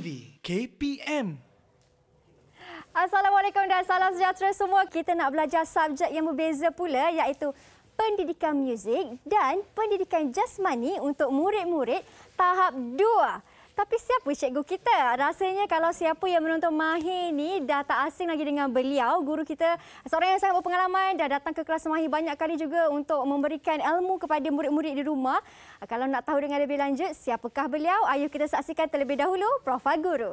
TV KPM Assalamualaikum dan salam sejahtera semua. Kita nak belajar subjek yang berbeza pula iaitu pendidikan muzik dan pendidikan jasmani untuk murid-murid tahap 2. Tapi siapa cikgu kita? Rasanya kalau siapa yang menonton Mahir ni dah tak asing lagi dengan beliau. Guru kita seorang yang sangat berpengalaman dah datang ke kelas Mahir banyak kali juga untuk memberikan ilmu kepada murid-murid di rumah. Kalau nak tahu dengan lebih lanjut siapakah beliau, ayo kita saksikan terlebih dahulu profil guru.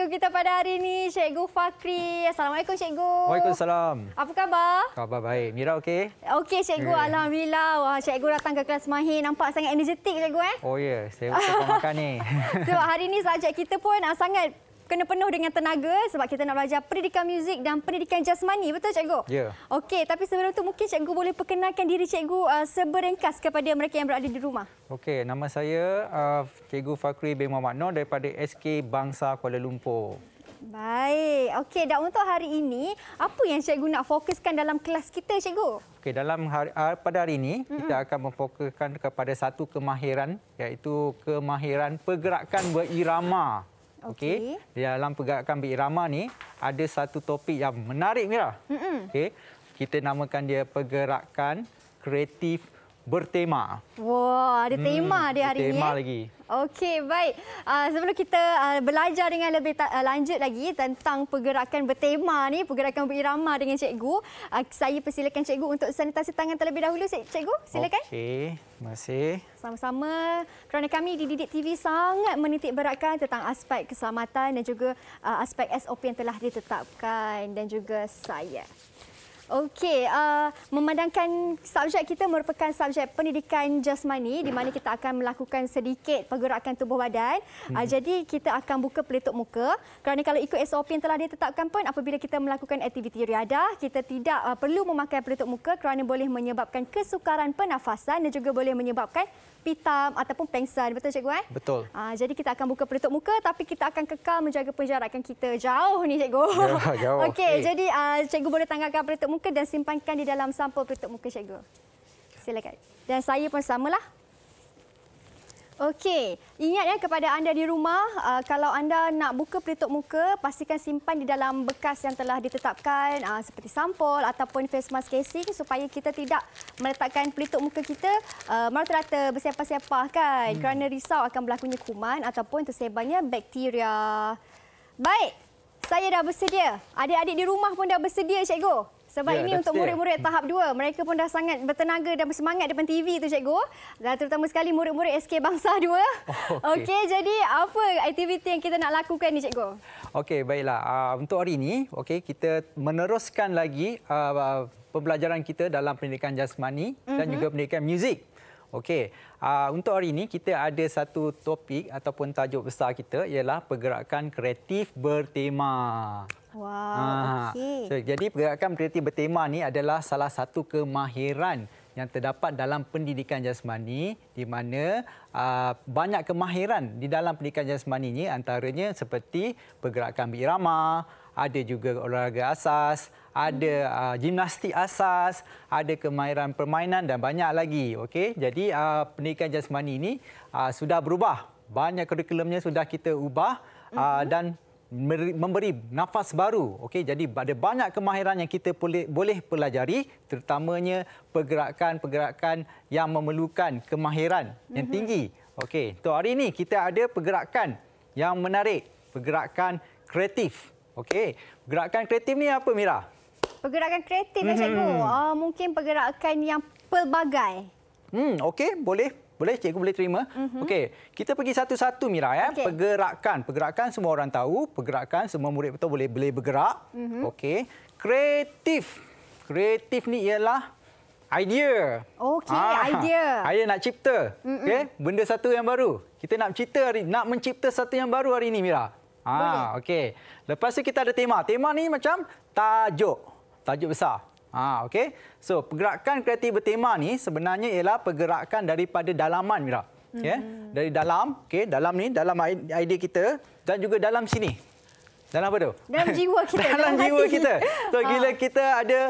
Cikgu kita pada hari ini, Cikgu Fakri. Assalamualaikum cikgu. Waalaikumsalam. Apa khabar? Khabar baik. Mira okey? Okey cikgu, Hmm. alhamdulillah. Wah, cikgu datang ke kelas Mahir nampak sangat energetik cikgu eh. Oh ya, yeah. saya untuk makan ni. Sebab hari ini subjek kita pun uh, sangat kena penuh dengan tenaga sebab kita nak belajar pendidikan muzik dan pendidikan jasmani. Betul cikgu? Ya. Okey, tapi sebelum tu mungkin cikgu boleh perkenalkan diri cikgu uh, seberengkas kepada mereka yang berada di rumah. Okey, nama saya uh, Cikgu Fakri bin Muhammad Nur daripada SK Bangsa Kuala Lumpur. Baik. Okey, dan untuk hari ini, apa yang cikgu nak fokuskan dalam kelas kita cikgu? Okey, dalam hari, uh, pada hari ini mm-hmm. kita akan memfokuskan kepada satu kemahiran iaitu kemahiran pergerakan berirama. Okey. Di dalam pergerakan berirama ni ada satu topik yang menarik Mira. Mm-hmm. Okey. Kita namakan dia pergerakan kreatif bertema. Wah, ada tema Hmm, dia hari ini. tema eh? lagi. Okey, baik. Uh, sebelum kita uh, belajar dengan lebih uh, lanjut lagi tentang pergerakan bertema ni, pergerakan berirama dengan cikgu, uh, saya persilakan cikgu untuk sanitasi tangan terlebih dahulu. Cik- Cikgu, silakan. Okey, terima kasih. Sama-sama kerana kami di Didik TV sangat menitik beratkan tentang aspek keselamatan dan juga uh, aspek SOP yang telah ditetapkan dan juga saya. Okey, uh, memandangkan subjek kita merupakan subjek pendidikan jasmani di mana kita akan melakukan sedikit pergerakan tubuh badan. Hmm. Uh, jadi kita akan buka pelitup muka kerana kalau ikut SOP yang telah ditetapkan pun apabila kita melakukan aktiviti riadah, kita tidak uh, perlu memakai pelitup muka kerana boleh menyebabkan kesukaran pernafasan dan juga boleh menyebabkan pitam ataupun pengsan. Betul cikgu eh? Betul. Uh, jadi kita akan buka pelitup muka tapi kita akan kekal menjaga penjarakan kita jauh ni cikgu. Ya, jauh. Okey, Okey. jadi uh, cikgu boleh tanggalkan pelitup muka dan simpankan di dalam sampul pelitup muka cikgu. Silakan. Dan saya pun samalah. Okey, ingat ya kepada anda di rumah, uh, kalau anda nak buka pelitup muka, pastikan simpan di dalam bekas yang telah ditetapkan uh, seperti sampul ataupun face mask casing supaya kita tidak meletakkan pelitup muka kita uh, merata-rata bersepah-sepah kan hmm. kerana risau akan berlakunya kuman ataupun tersebarnya bakteria. Baik, saya dah bersedia. Adik-adik di rumah pun dah bersedia cikgu. Sebab Ya, ini untuk murid-murid tahap 2. Mereka pun dah sangat bertenaga dan bersemangat depan TV tu cikgu. Dan terutama sekali murid-murid SK Bangsa 2. Oh, okey. Okey, jadi apa aktiviti yang kita nak lakukan ni cikgu? Okey, baiklah. Uh, untuk hari ini, okey, kita meneruskan lagi uh, pembelajaran kita dalam pendidikan jasmani mm-hmm. dan juga pendidikan muzik. Okey, uh, untuk hari ini kita ada satu topik ataupun tajuk besar kita ialah pergerakan kreatif bertema. Wow, Ah, okey. So, jadi pergerakan kreatif bertema ni adalah salah satu kemahiran yang terdapat dalam pendidikan jasmani di mana uh, banyak kemahiran di dalam pendidikan jasmani ni antaranya seperti pergerakan berirama, ada juga olahraga asas, ada uh, gimnastik asas, ada kemahiran permainan dan banyak lagi. Okey, jadi uh, pendidikan jasmani ini uh, sudah berubah. Banyak kurikulumnya sudah kita ubah uh, dan memberi- nafas baru. Okey, jadi ada banyak kemahiran yang kita boleh boleh pelajari, terutamanya pergerakan-pergerakan yang memerlukan kemahiran yang tinggi. Okey, untuk hari ini kita ada pergerakan yang menarik, pergerakan kreatif. Okey, pergerakan kreatif ni apa Mira? Pergerakan kreatif ya cikgu. Mhm. Ah, mungkin pergerakan yang pelbagai. Hmm, okey, boleh. Boleh, cikgu boleh terima. Mm-hmm. Okey, kita pergi satu-satu Mira ya. Okey. Pergerakan. Pergerakan semua orang tahu, pergerakan semua murid betul boleh boleh bergerak. Mm-hmm. Okey. Kreatif. Kreatif ni ialah idea. Okey, idea. Idea nak cipta. Okey, benda satu yang baru. Kita nak cipta hari nak mencipta satu yang baru hari ini Mira. Ah, okey. Lepas tu kita ada tema. Tema ni macam tajuk. Tajuk besar. Ah, okey. So, pergerakan kreatif bertema ni sebenarnya ialah pergerakan daripada dalaman Mira. Okey. Dari dalam, okey, dalam ni dalam idea kita dan juga dalam sini. Dalam apa tu? Dalam jiwa kita. dalam, dalam jiwa hati. kita. So, Ah. gila kita ada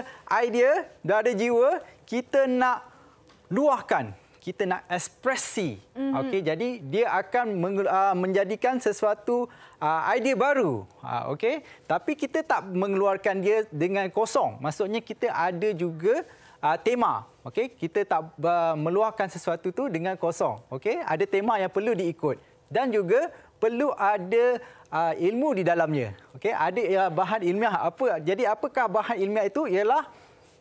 idea, dah ada jiwa, kita nak luahkan, kita nak ekspresi. Mhm. Mm-hmm. Okey, jadi dia akan meng, uh, menjadikan sesuatu uh, idea baru. Uh, okey, tapi kita tak mengeluarkan dia dengan kosong. Maksudnya kita ada juga uh, tema. Okey, kita tak uh, meluahkan sesuatu tu dengan kosong. Okey, ada tema yang perlu diikut dan juga perlu ada uh, ilmu di dalamnya. Okey, ada uh, bahan ilmiah apa? Jadi apakah bahan ilmiah itu? Ialah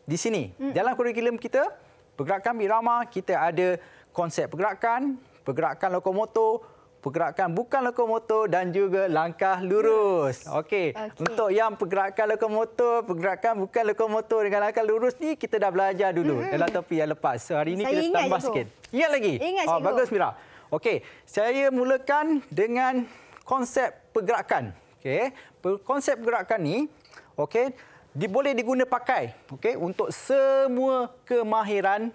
di sini. Hmm. Dalam kurikulum kita, pergerakan birama kita ada konsep pergerakan, pergerakan lokomotor, pergerakan bukan lokomotor dan juga langkah lurus. Okey. Okey. Untuk yang pergerakan lokomotor, pergerakan bukan lokomotor dengan langkah lurus ni kita dah belajar dulu hmm. dalam topik yang lepas. So hari ini Saya kita tambah cikgu. sikit. Ingat lagi? Ingat, Oh, bagus Mira. Okey, saya mulakan dengan konsep pergerakan. Okey, konsep pergerakan ni okey, di, boleh diguna pakai okey untuk semua kemahiran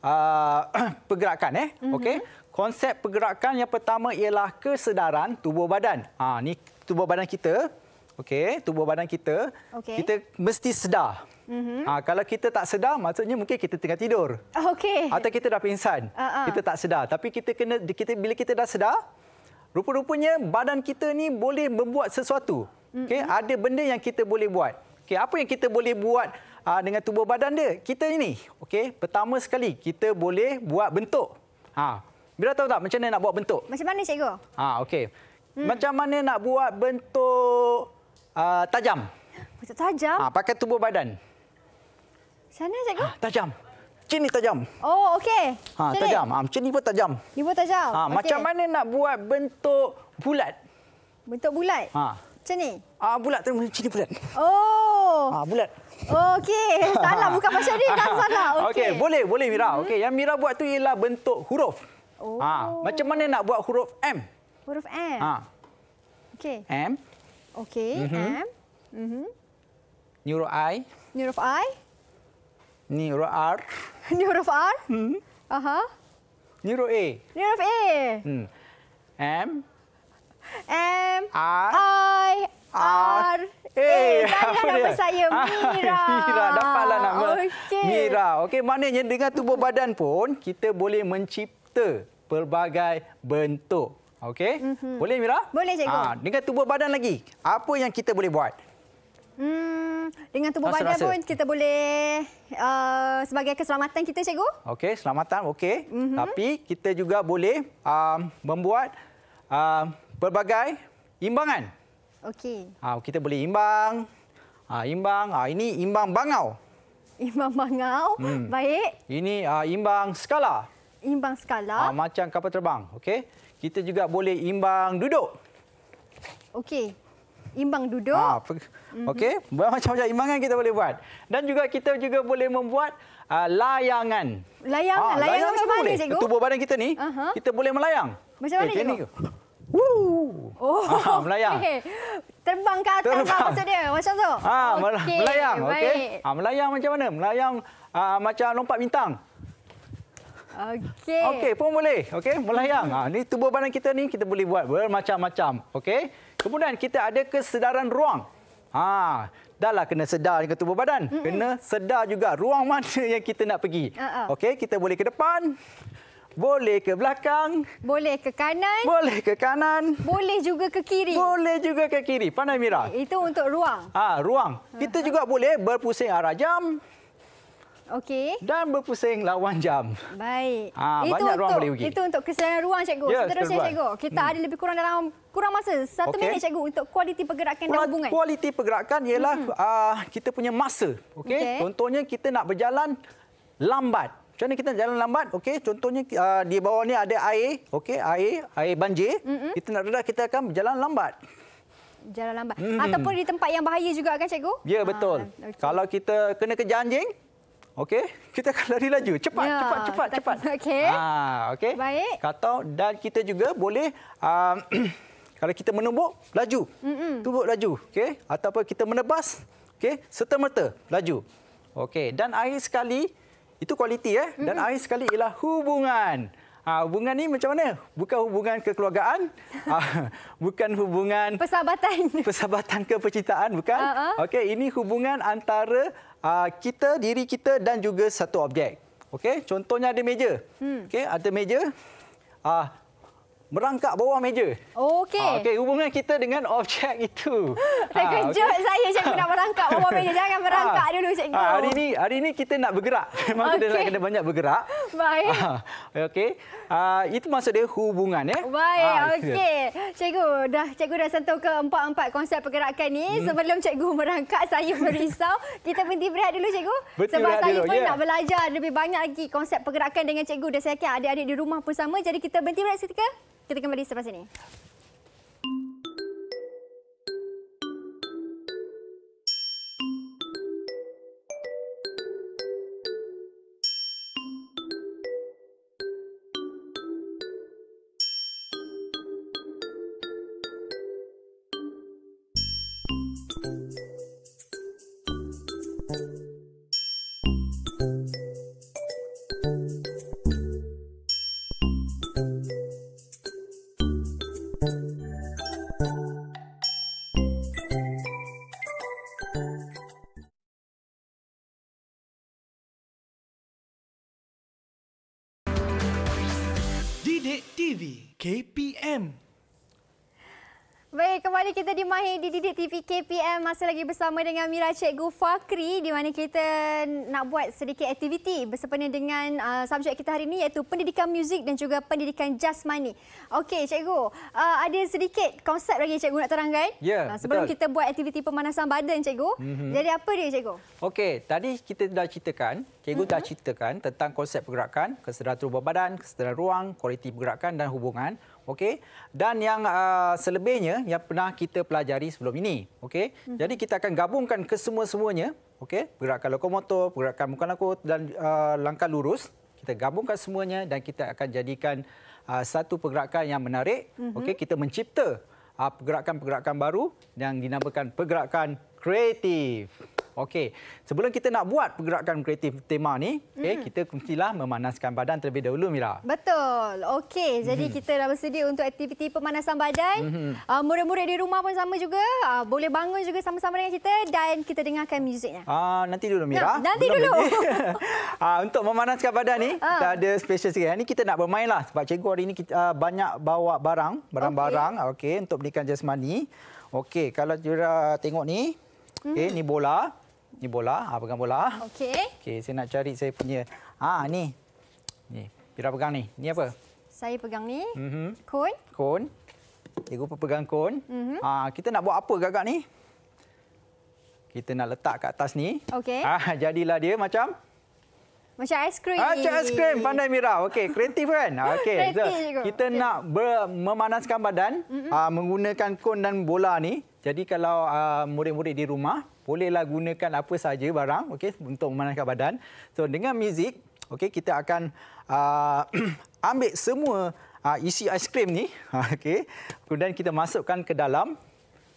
uh, pergerakan eh. Mhm. Okey. Konsep pergerakan yang pertama ialah kesedaran tubuh badan. Ha ni tubuh badan kita. Okey, tubuh badan kita. Okey. Kita mesti sedar. Mm-hmm. Ha, kalau kita tak sedar, maksudnya mungkin kita tengah tidur. Okey. Atau kita dah pingsan. Ah. Kita tak sedar. Tapi kita kena kita bila kita dah sedar, rupa-rupanya badan kita ni boleh membuat sesuatu. Okey, ada benda yang kita boleh buat. Okey, apa yang kita boleh buat uh, dengan tubuh badan dia? Kita ini, okey, pertama sekali kita boleh buat bentuk. Ha. Bila tahu tak macam mana nak buat bentuk? Macam mana cikgu? Ha, okey. Macam mana nak buat bentuk uh, tajam? Bentuk tajam. Ha, pakai tubuh badan. Mana cikgu? Ha, tajam. Macam ni tajam. Oh, okey. Ha, Macam ni? tajam. Ha, macam ni pun tajam. Ni pun tajam. Ha, Okey. Macam mana nak buat bentuk bulat? Bentuk bulat. Ha. Macam ni. Ah bulat tu macam ni bulat. Oh. Ah bulat. Okey. Salah bukan macam ni. Dah salah. Okey, Okey. okay, boleh boleh Mira. Okey, yang Mira buat tu ialah bentuk huruf. Oh. Ha, macam mana nak buat huruf M? Huruf M. Ha, Okey. M, Okey. M. Mhm. ni huruf I, Ni huruf I. ni huruf R, Ni huruf R. hmm. Aha. ni huruf A. Ni huruf A. Hmm. M, M. R, I. R. Eh, Apa saya dia? nama saya Mira. Mira, dapatlah nama Okey. Mira. Okey, maknanya dengan tubuh badan pun kita boleh mencipta pelbagai bentuk. Okey? Mm-hmm. Boleh Mira? Boleh, cikgu. Ah, dengan tubuh badan lagi, apa yang kita boleh buat? Hmm, dengan tubuh Rasa, badan rasa. pun kita boleh uh, sebagai keselamatan kita cikgu. Okey, selamatan okey. Mhm. Mm-hmm. Tapi kita juga boleh um, membuat um, pelbagai imbangan. Okey. Ha, kita boleh imbang. Ha, imbang. Ha, ini imbang bangau. Imbang bangau. Hmm. Baik. Ini uh, imbang skala. Imbang Ha, skala. macam kapal terbang. Okey. Kita juga boleh imbang duduk. Okey. Imbang duduk. Ha, okey. Macam-macam imbangan kita boleh buat. Dan juga kita juga boleh membuat uh, layangan. Layangan. Ah, layangan macam mana boleh. cikgu? Tubuh badan kita ni, Aha. kita boleh melayang. Macam mana, macam cikgu? ni ke? Woo. Oh, Ah, melayang. okey. Terbang ke atas lah Terbang. maksud dia. Macam tu. Ha, Okey, melayang. Okey. Ha, melayang macam mana? Melayang uh, macam lompat bintang. Okey. Okey, pun boleh. Okey, melayang. Ha, ni tubuh badan kita ni kita boleh buat bermacam-macam. Okey. Kemudian kita ada kesedaran ruang. Ha, dahlah kena sedar dengan tubuh badan. Mm-mm. Kena sedar juga ruang mana yang kita nak pergi. Uh-uh. Okey, kita boleh ke depan, boleh ke belakang, Boleh ke kanan, boleh ke kanan, boleh juga ke kiri. boleh juga ke kiri. Pandai Mira. Itu untuk ruang. Ha, ruang. Kita juga boleh berpusing arah jam Okey. dan berpusing lawan jam. Baik. Ah, itu banyak untuk, ruang boleh pergi. Itu untuk kesedaran ruang cikgu. Ya, Seterusnya kesedaran cikgu, kita ada lebih kurang dalam kurang masa satu Okey. minit cikgu untuk kualiti pergerakan dan hubungan. Kualiti pergerakan ialah hmm. uh, kita punya masa. Okey. Okey. Contohnya kita nak berjalan lambat. Macam mana kita jalan lambat? Okey, contohnya uh, di bawah ni ada air, okey, air, air banjir. Mm-hmm. Kita nak redah kita akan berjalan lambat. Jalan lambat. Hmm. Ataupun di tempat yang bahaya juga kan cikgu? Ya, betul. Ah, okey. Kalau kita kena kejar anjing, Okey, kita akan lari laju. Cepat, Ya, cepat, cepat, tak- cepat. okey. Ah, okey. Baik. Kata dan kita juga boleh um, kalau kita menumbuk, laju. Mm-mm. Tumbuk laju, okey? Ataupun kita menebas, okey? Serta-merta laju. Okey, dan akhir sekali itu kualiti eh. Dan akhir sekali ialah hubungan. Ha, hubungan ni macam mana? Bukan hubungan kekeluargaan, bukan hubungan Persahabatan. persahabatan ke percintaan bukan? Uh-uh. Okey, ini hubungan antara uh, kita, diri kita dan juga satu objek. Okey, contohnya ada meja. Hmm. Okey, ada meja. Uh, merangkak bawah meja. Okey. Ah, Okey, hubungan kita dengan objek itu. Terkejut okey. saya cikgu nak merangkak bawah meja. Jangan merangkak Ah, dulu cikgu. ah, hari ini hari ini kita nak bergerak. Memang kita nak kena banyak bergerak. Baik. Ah, okey. Ah, itu maksud dia hubungan ya. Baik, Ah, okey. Cikgu, dah cikgu dah sentuh ke empat-empat konsep pergerakan ni. Hmm. Sebelum cikgu merangkak, saya merisau. Kita berhenti berehat dulu cikgu. Berhenti Sebab saya dulu, pun ya. nak belajar lebih banyak lagi konsep pergerakan dengan cikgu. Dan saya yakin adik-adik di rumah pun sama. Jadi kita berhenti berehat seketika. Kita kembali selepas ini. KPM Baik, kembali kita di Mahir di Didik TV KPM. Masih lagi bersama dengan Mira Cikgu Fakri di mana kita nak buat sedikit aktiviti bersempena dengan uh, subjek kita hari ini iaitu pendidikan muzik dan juga pendidikan jasmani. Okey, Cikgu. Uh, ada sedikit konsep lagi Cikgu nak terangkan? Ya, Uh, sebelum betul. kita buat aktiviti pemanasan badan, Cikgu. Mm-hmm. Jadi apa dia, Cikgu? Okey, tadi kita dah ceritakan, cikgu dah ceritakan tentang konsep pergerakan, kesedaran tubuh badan, kesedaran ruang, kualiti pergerakan dan hubungan. Okey. Dan yang uh, selebihnya yang pernah kita pelajari sebelum ini. Okey. Jadi kita akan gabungkan kesemua-semuanya, okey, pergerakan lokomotor, pergerakan muka langkut dan uh, langkah lurus. Kita gabungkan semuanya dan kita akan jadikan uh, satu pergerakan yang menarik. Okey, kita mencipta uh, pergerakan-pergerakan baru yang dinamakan pergerakan kreatif. Okey, sebelum kita nak buat pergerakan kreatif tema ni, okay, kita mestilah memanaskan badan terlebih dahulu Mira. Betul. Okey, jadi Mhm. kita dah bersedia untuk aktiviti pemanasan badan. Uh, murid-murid di rumah pun sama juga. Uh, boleh bangun juga sama-sama dengan kita dan kita dengarkan muziknya. Ah, nanti dulu Mira. Ya, nanti Belum dulu. ah, untuk memanaskan badan ni, Ah. kita ada special sikit. Hari ni kita nak bermain lah sebab cikgu hari ni kita uh, banyak bawa barang, barang-barang okey untuk pendidikan jasmani. Okey, kalau Mira tengok ni, okey, ni bola. Ni bola, ah pegang bola. Okey. Okey, saya nak cari saya punya. Ah, ni. Ni, Mira pegang ni. Ni apa? Saya pegang ni. Mhm. Kun. Kon. Cikgu pun pegang kon. Mhm. Ah, kita nak buat apa gagak ni? Kita nak letak kat atas ni. Okey. Ah, jadilah dia macam Macam aiskrim. Ah, macam aiskrim. Pandai Mira. Okey, kreatif kan? Ah, Okey. Cikgu. kita nak ber, memanaskan badan mm-hmm. ah, menggunakan kon dan bola ni. Jadi kalau ah, murid-murid di rumah bolehlah gunakan apa saja barang okey untuk memanaskan badan. So dengan muzik, okey kita akan ah, ambil semua ah, isi aiskrim ni, okey. Kemudian kita masukkan ke dalam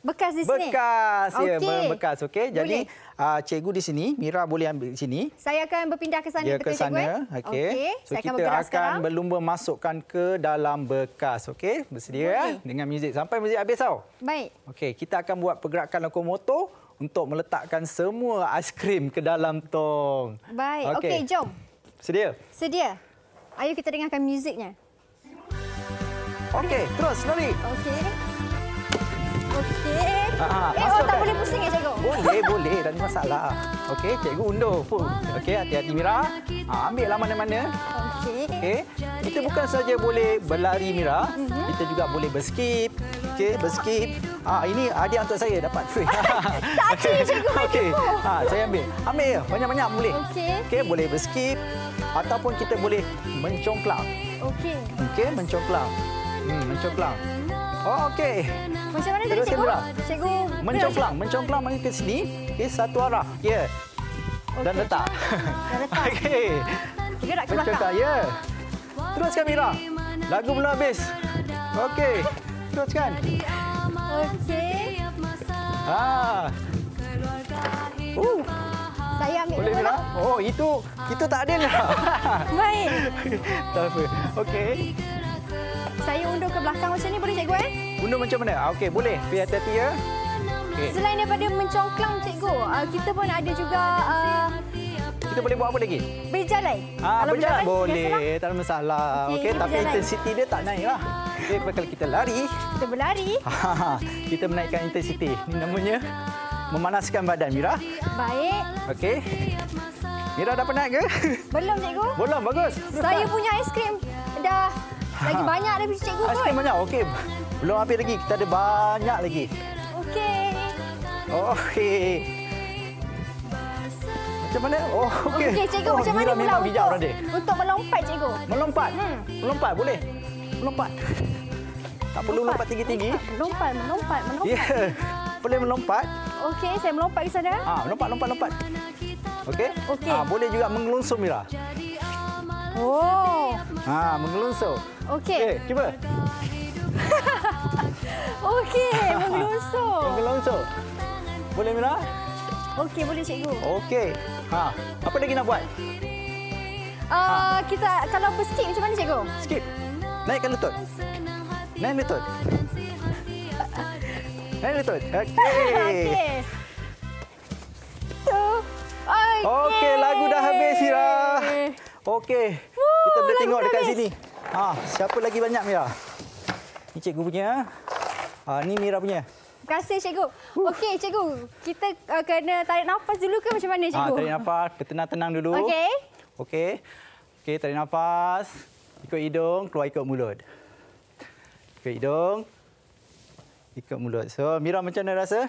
Bekas di sini. bekas ya, Okey. bekas okey. Jadi ah, cikgu di sini, Mira boleh ambil di sini. Saya akan berpindah ke sana betul ke sana. eh? Okey. Okey. So Saya akan kita bergerak akan sekarang. berlumba masukkan ke dalam bekas. Okey. Bersedia ya? Boleh. dengan muzik sampai muzik habis tau. Baik. Okey, kita akan buat pergerakan lokomotor untuk meletakkan semua aiskrim ke dalam tong. Baik. Okey, jom. Sedia? Sedia. Ayo kita dengarkan muziknya. Okey, terus lari. Okey. Okey. Ah, ah, eh, oh tak boleh pusing ya cikgu? Boleh, boleh. Tak ada masalah. Okey, cikgu undur. Okey, hati-hati Mira. Ha, ambillah mana-mana. Okey. Kita bukan saja boleh berlari Mira, Mhm. kita juga boleh berskip. Okey, berskip. Ah ini hadiah untuk saya dapat free. Tak cikgu, Okey. Ha, saya ambil. Ambil ya. Banyak-banyak boleh. Okey. Okey, boleh berskip ataupun kita boleh mencongklang. Okey. Okey, mencongklang. Hmm, mencongklang. Oh, okey. Macam mana tadi cikgu? Mira. Cikgu. Mencongklang, mencongklang main ke sini. Okey, satu arah. Ya. Dan letak. Dan letak. Okey. Bergerak ke Macam belakang. tak? Ya. Teruskan Mira. Lagu belum habis. Okey. Teruskan. Okey. Ha. Uh, Saya ambil boleh Mira? lah. Oh, itu itu tak adil Mira. Baik. tak apa. Okey. Saya undur ke belakang macam ni boleh cikgu eh? Undur macam mana? Ah, Okey, boleh. Tapi hati-hati ya. Okey. Selain daripada mencongklang cikgu, uh, kita pun ada juga uh, Kita boleh buat apa lagi? berjalan. Ah, Kalau berjalan biasalah. boleh, tak ada masalah. Okey, kita tapi berjalan. intensiti dia tak naik lah. Okey, kalau kita lari, Kita berlari. kita menaikkan intensiti. Ini namanya memanaskan badan Mira. Baik. Okey. Mira dah penat ke? Belum cikgu. Belum, bagus. Saya punya aiskrim dah lagi banyak daripada cikgu. Aiskrim banyak. Okey. Belum habis lagi. Kita ada banyak lagi. Okey. Okey. Macam mana? Oh, okey. Okey, cikgu oh, macam mana pula untuk, berada. untuk melompat cikgu? Melompat. Hmm. Melompat boleh. Melompat. Tak perlu lompat tinggi-tinggi. Melompat, melompat, melompat. Ya. Boleh melompat. Okey, saya melompat ke sana. Ah, lompat, lompat, lompat. Okey? Okey. Ah, boleh juga mengelunsur Mira. Oh. Ha, mengelunsur. Okey. Okey, cuba. Okey, mengelusur. Mengelunsur. Boleh Mira? Okey, boleh cikgu. Okey. Ha, apa lagi nak buat? Uh, kita kalau berskip macam mana cikgu? Skip. Naikkan lutut. Naik lutut. Naik lutut. Okey. Okey. Okey. Okey, lagu dah habis Mira. Okey. Kita boleh tengok dekat habis. sini. Ha, siapa lagi banyak Mira? Ni cikgu punya. Ha, ni Mira punya. Terima kasih cikgu. Okey cikgu, kita uh, kena tarik nafas dulu ke macam mana Ha, cikgu? tarik nafas, bertenang-tenang dulu. Okey. Okey. Okey, tarik nafas. Ikut hidung, keluar ikut mulut. Ikut hidung. Ikut mulut. So, Mira macam mana rasa?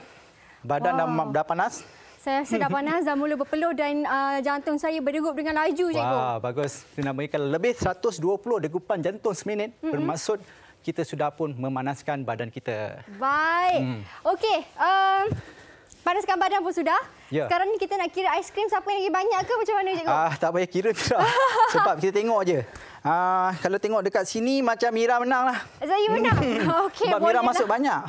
Badan dah, Wow. dah panas? Saya sudah panas dah mula berpeluh dan uh, jantung saya berdegup dengan laju cikgu. Wah, bagus. Itu namanya kalau lebih 120 degupan jantung seminit, mm-hmm. bermaksud kita sudah pun memanaskan badan kita. Baik. Hmm. Okey, um, panaskan badan pun sudah. Ya. Sekarang ni kita nak kira aiskrim siapa yang lagi banyak ke macam mana cikgu? Ah, tak payah kira Mira. Sebab kita tengok je. Ah, kalau tengok dekat sini macam Mira menang lah. Saya menang. Okey, Sebab Mira boleh masuk lah. banyak.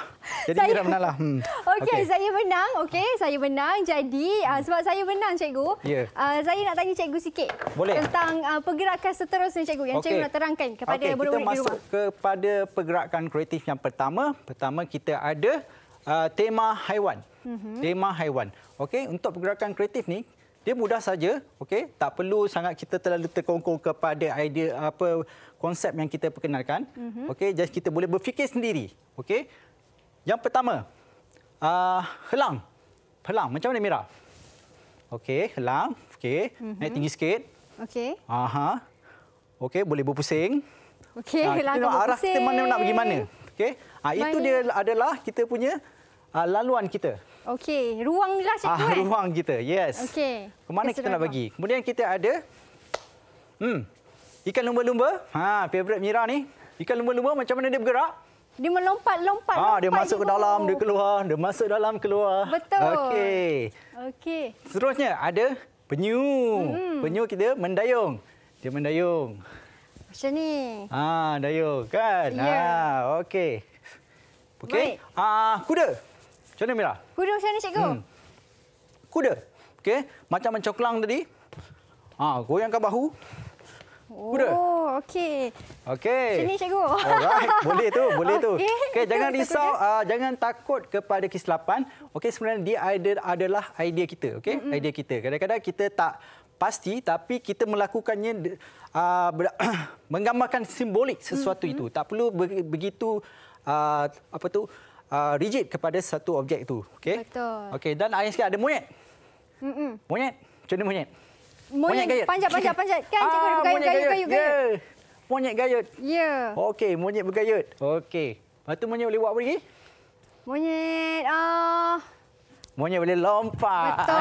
Jadi Saya- Mira menang lah. Hmm. Okey, saya menang. Okey, saya menang. Jadi, uh, sebab saya menang, cikgu, Ya. uh, saya nak tanya cikgu sikit Boleh. tentang uh, pergerakan seterusnya, cikgu, yang Okey. cikgu nak terangkan kepada kita budak-budak di masuk rumah. kepada pergerakan kreatif yang pertama. Pertama kita ada uh, tema haiwan. Mhm. Mm-hmm. Tema haiwan. Okey, untuk pergerakan kreatif ni dia mudah saja, okey? Tak perlu sangat kita terlalu terkongkong kepada idea apa konsep yang kita perkenalkan. Mhm. Mm-hmm. Okey, just kita boleh berfikir sendiri. Okey? Yang pertama, uh, helang. Helang macam mana Mira? Okey, helang. Okey, Mhm. mm-hmm. naik tinggi sikit. Okey. Aha. Okey, boleh berpusing. Okey, Ah, kita langkah tengok arah kita mana nak pergi mana. Okey. Ah itu dia adalah kita punya ah, laluan kita. Okey, ruang lah cikgu Ah eh. ruang kita. Yes. Okey. Ke mana kita nak bagi? Kemudian kita ada hmm ikan lumba-lumba. Ha favorite Mira ni. Ikan lumba-lumba macam mana dia bergerak? Dia melompat-lompat. Ah dia masuk ke dalam, dia keluar, dia masuk dalam keluar. Betul. Okey. Okey. Seterusnya ada penyu. Hmm. Penyu kita mendayung. Dia mendayung. Macam ni. Ah, dayung kan? Ya. Ah, okey. Okey. Ah, kuda. Macam mana Mira? Kuda macam mana cikgu? Hmm. Kuda. Okey, macam mencoklang tadi. Ah, goyangkan bahu. Kuda. Oh, okey. Okey. Macam ni cikgu. Alright, boleh tu, boleh tu. Okey. Jangan risau, uh, jangan takut kepada kesilapan. Okey, sebenarnya dia ada adalah idea kita, okey? Mm-hmm. Idea kita. Kadang-kadang kita tak pasti tapi kita melakukannya uh, ber- menggambarkan simbolik sesuatu mm-hmm. itu. Tak perlu be- begitu uh, apa tu uh, rigid kepada satu objek itu, okey? Betul. Okey, dan ayat sikit ada monyet. Mm-mm. Monyet. Macam mana monyet? Monyet gayut. panjat, panjat, panjat. Kan cikgu Ah, dia bergayut, monyet gayut, gayut, gayut. Ya. Monyet gayut. Ya. Okey, monyet bergayut. Okey. Lepas tu monyet boleh buat apa lagi? Monyet, ah, Monyet boleh lompat. betul.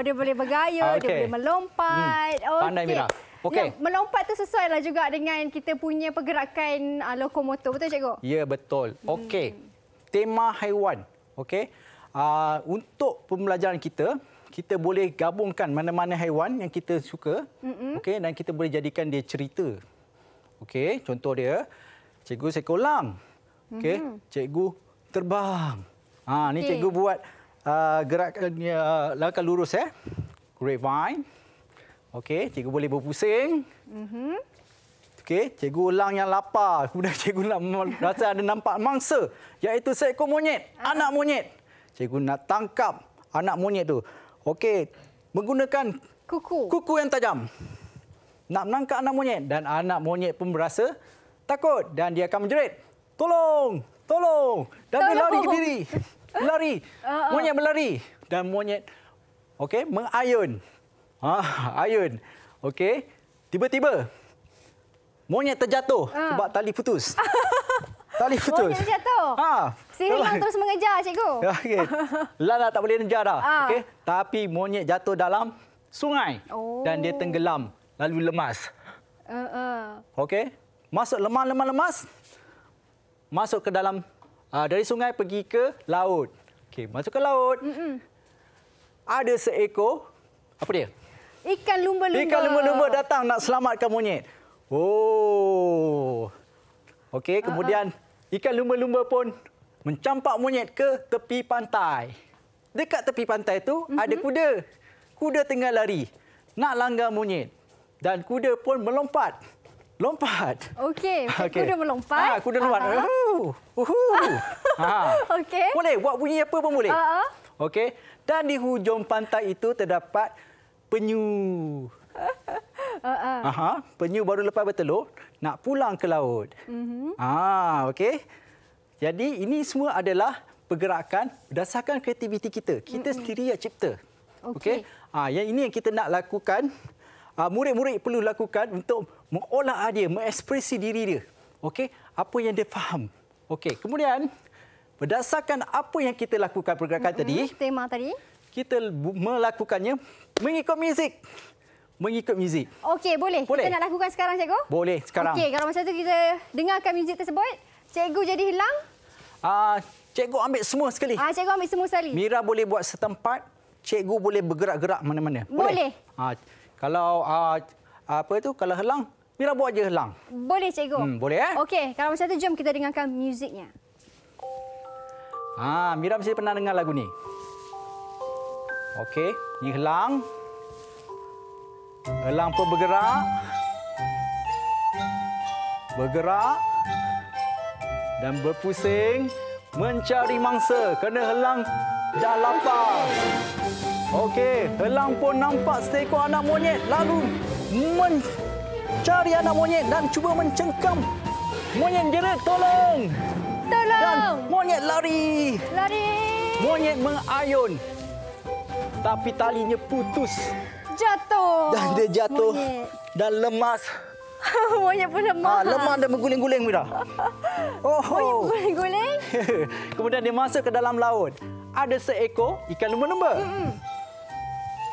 Dia boleh bergayut, dia Okey. boleh melompat. Hmm. Pandai, Okey. Mira. Okey. Ya, melompat tu sesuai lah juga dengan kita punya pergerakan uh, lokomotor. Betul cikgu? Ya, betul. Okey. Tema haiwan. Okey. Uh, untuk pembelajaran kita, kita boleh gabungkan mana-mana haiwan yang kita suka. Mm-hmm. Okey dan kita boleh jadikan dia cerita. Okey, contoh dia cikgu seekor elang. Okey, mm-hmm. cikgu terbang. Ha ni okay. cikgu buat uh, gerakan uh, langkah lurus eh. Grapevine. Okey, cikgu boleh berpusing. Mhm. Okey, cikgu ulang yang lapar. Kemudian cikgu nak rasa ada nampak mangsa iaitu seekor monyet, uh-huh. anak monyet. Cikgu nak tangkap anak monyet tu. Okey, menggunakan kuku. Kuku yang tajam. Nak menangkap anak monyet dan anak monyet pun berasa takut dan dia akan menjerit. Tolong! Tolong! Dan dia lari ke diri. Lari. Uh-huh. Monyet berlari dan monyet okey, mengayun. Ha, ayun. Okey. Tiba-tiba Monyet terjatuh ha. sebab tali putus. tali putus. Monyet terjatuh? Ha. Si hilang terus mengejar, cikgu. Okey. Lala tak boleh mengejar dah. Ha. Okey. Tapi monyet jatuh dalam sungai. Oh. Dan dia tenggelam. Lalu lemas. Uh -uh. Okey. Masuk lemah, lemah, lemas. Masuk ke dalam, uh, dari sungai pergi ke laut. Okey. Masuk ke laut. Mm -mm. Ada seekor, apa dia? Ikan lumba-lumba. Ikan lumba-lumba datang nak selamatkan monyet. Oh. Okey, kemudian uh-huh. ikan lumba-lumba pun mencampak monyet ke tepi pantai. Dekat tepi pantai itu uh-huh. ada kuda. Kuda tengah lari nak langgar monyet. Dan kuda pun melompat. Lompat. Okey, okay. kuda melompat. Ha, kuda lompat. Uh-huh. Uh-huh. ha. Okey. Boleh buat bunyi apa pun boleh. Uh-huh. Okey. Dan di hujung pantai itu terdapat penyu. Uh-uh. Aha, penyu baru lepas bertelur nak pulang ke laut. Mm-hmm. Ah, okey. Jadi ini semua adalah pergerakan berdasarkan kreativiti kita. Kita mm-hmm. sendiri yang cipta. Okey. Okay? Ah, yang ini yang kita nak lakukan. Ah, murid-murid perlu lakukan untuk mengolah dia, mengekspresi diri dia. Okey, apa yang dia faham. Okey, kemudian berdasarkan apa yang kita lakukan pergerakan mm-hmm. tadi, tema tadi, kita melakukannya mengikut muzik mengikut muzik. Okey, boleh. boleh. Kita nak lakukan sekarang, cikgu? Boleh, sekarang. Okey, kalau macam tu kita dengarkan muzik tersebut, cikgu jadi hilang? Ah, uh, cikgu ambil semua sekali. Ah, uh, cikgu ambil semua sekali. Mira boleh buat setempat, cikgu boleh bergerak-gerak mana-mana. Boleh. Ah, uh, kalau uh, apa itu? Kalau helang, Mira buat je helang. Boleh, cikgu. Hmm, boleh eh? Okey, kalau macam tu jom kita dengarkan muziknya. Ah, Mira mesti pernah dengar lagu ni. Okey, ni helang. Elang pun bergerak. Bergerak. Dan berpusing. Mencari mangsa. Kerana elang dah lapar. Okey. Elang pun nampak seekor anak monyet. Lalu mencari anak monyet. Dan cuba mencengkam. Monyet jerit. Tolong. Tolong. Dan monyet lari. Lari. Monyet mengayun. Tapi talinya putus jatuh. Dan dia jatuh monyet. dan lemas. monyet pun lemah. Ha, lemah dan berguling-guling Mira. Oh. Monyet berguling-guling. Kemudian dia masuk ke dalam laut. Ada seekor ikan lumba-lumba. Mm-mm.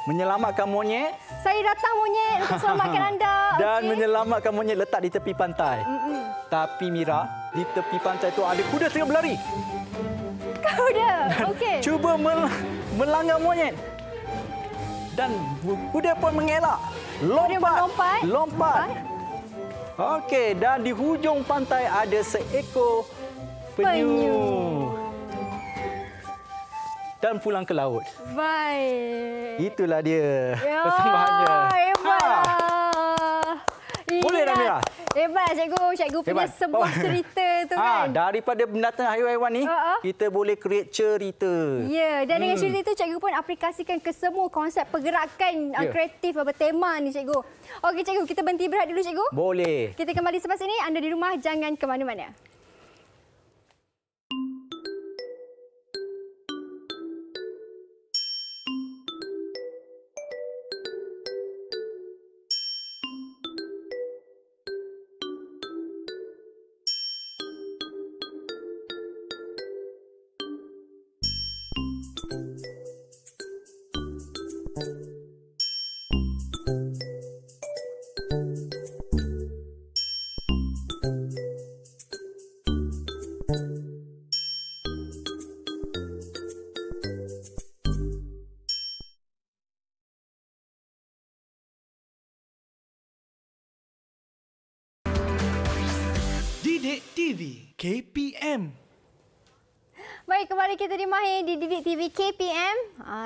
Menyelamatkan monyet. Saya datang monyet untuk selamatkan anda. Dan okay. menyelamatkan monyet letak di tepi pantai. Mm-mm. Tapi Mira, di tepi pantai itu ada kuda tengah berlari. Kuda? Okey. Cuba mel- melanggar monyet dan kuda pun mengelak. Lompat. Lompat. Lompat. Okey, dan di hujung pantai ada seekor penyu. penyu. Dan pulang ke laut. Baik. Itulah dia ya, persembahannya. Hebat. Ha. Hebat cikgu. Cikgu punya Hebat. sebuah cerita tu ha, kan. Daripada binatang haiwan ni, uh-huh. kita boleh create cerita. Ya, yeah, dan hmm. dengan cerita itu cikgu pun aplikasikan ke semua konsep pergerakan yeah. kreatif bertema ni cikgu. Okey cikgu, kita berhenti berehat dulu cikgu. Boleh. Kita kembali selepas ini. Anda di rumah jangan ke mana-mana.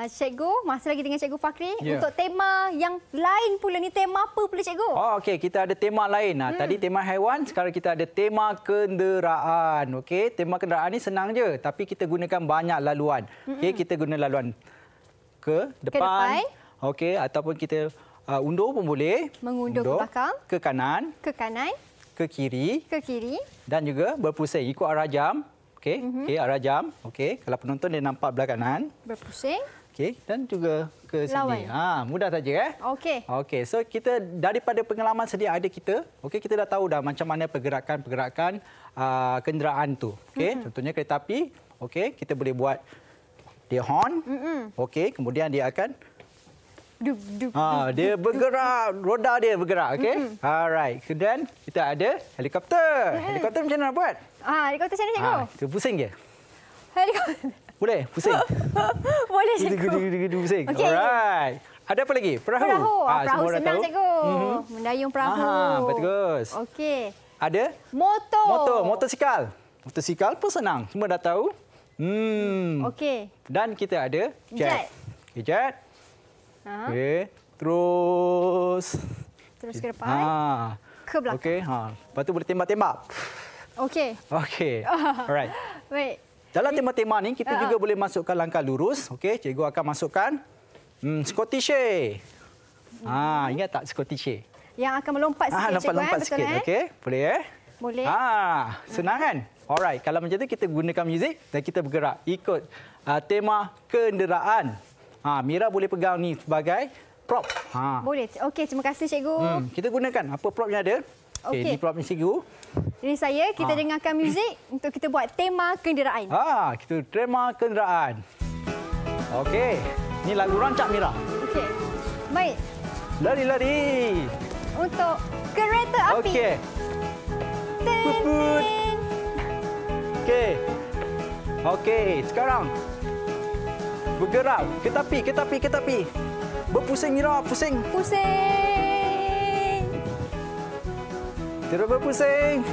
Cikgu, masih lagi dengan Cikgu Fakri Ya. untuk tema yang lain pula ni. Tema apa pula Cikgu? Oh, okey, kita ada tema lain. Hmm. Tadi tema haiwan, sekarang kita ada tema kenderaan. Okey, tema kenderaan ni senang je, tapi kita gunakan banyak laluan. Okey, kita guna laluan ke depan. depan. Okey, ataupun kita uh, undur pun boleh. Mengundur ke belakang. Ke kanan, Ke kanan, ke kiri ke kiri. dan juga berpusing ikut arah jam. Okey, mm-hmm. okey arah jam. Okey, kalau penonton dia nampak belah kanan. Berpusing. Okey, dan juga ke Lawan. sini. Ha, mudah saja eh. Okey. Okey, so kita daripada pengalaman sedia ada kita, okey kita dah tahu dah macam mana pergerakan-pergerakan uh, kenderaan tu. Okey, mm-hmm. contohnya kereta api, okey, kita boleh buat dia horn. Mm-hmm. Okey, kemudian dia akan Duk, duk. ha dia bergerak, roda dia bergerak, okey. Mm-hmm. Alright, kemudian kita ada helikopter. Mm-hmm. Helikopter macam mana nak buat? Ah, helikopter macam mana Cikgu? Ha, kita pusing je. Helikopter. Boleh? Pusing. Boleh Cikgu. gudu-gudu pusing. Okey. Alright. Ada apa lagi? Perahu. Perahu. Ah, Ah, perahu senang tahu. Cikgu. Mhm. Mendayung perahu. Ah, bagus. Okey. Ada Motor. motor, motosikal. Motosikal pun senang. Semua dah tahu. Hmm. Okey. Dan kita ada Jet. jet. Okay, jet. Ha. Okey. Terus. Terus ke depan. Ha. Ke belakang. Okey, ha. Lepas tu boleh tembak-tembak. Okey. Okey. Alright. Baik. Dalam tema-tema ni kita Ah. juga boleh masukkan langkah lurus. Okey, cikgu akan masukkan hmm, Scottish. Ha, ingat tak Scottish? Yang akan melompat sikit Ah, cikgu. lompat-lompat eh? sikit. Betul, eh? Okey, boleh eh? Boleh. Ah, senang kan? Alright, kalau macam tu kita gunakan muzik dan kita bergerak ikut uh, tema kenderaan. Ha, Mira boleh pegang ni sebagai prop. Ha. Boleh. Okey, terima kasih cikgu. Hmm, kita gunakan apa prop yang ada. Okey, prop ni cikgu. Ini saya, kita Ah. dengarkan muzik untuk kita buat tema kenderaan. Ha, kita tema kenderaan. Okey, ni lagu rancak Mira. Okey. Baik. Lari-lari. Untuk kereta api. Okey. Puput. Okey. Okey, sekarang bergerak ke tepi, ke tepi, ke tepi. Berpusing Mira, pusing. Pusing. Terus berpusing.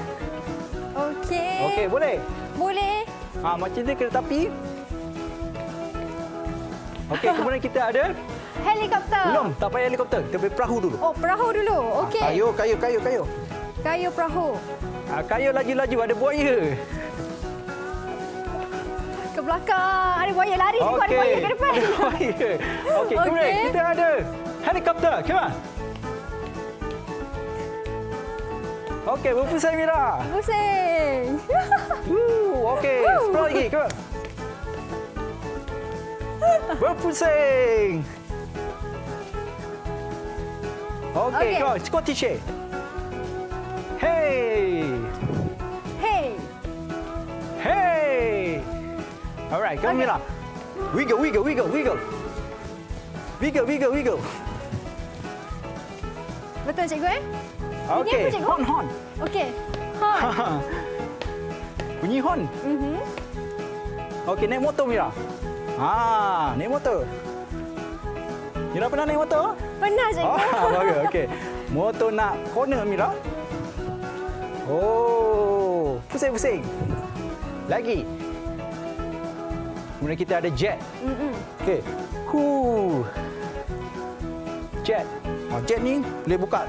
Okey. Okey, boleh. Boleh. Ha, macam ni kereta api. Okey, kemudian kita ada Helikopter. belum, tak payah helikopter. Kita pergi perahu dulu. Oh, perahu dulu. Okey. Ha, kayu, kayu, kayu, kayu. Kayu perahu. Ha, kayu laju-laju ada buaya. Ke belakang. Ada buaya lari. Cikgu. Ada buaya ke depan. Ada buaya. Okey, kemudian Okey. kita ada helikopter. Come on. Okey, berpusing Mira. Pusing. Okey. Sepuluh lagi, come on. Berpusing. Okey, okay. go. Scottish. Hey. hey. Hey. Alright, come Okey. Mira. Wiggle, wiggle, wiggle, wiggle. Wiggle, wiggle, wiggle. Betul cikgu eh? Okey, apa, cikgu? horn, horn. Okey. Ha. Bunyi horn. Mhm. Okey, naik motor Mira. Ha, naik motor. Mira pernah naik motor? Pernah cikgu. Oh, bagus. Okey. Motor nak corner Mira. Oh, pusing-pusing. Lagi. Kemudian kita ada jet. Mhm. Okey. Hu. Jet. Oh, jet ni boleh buka.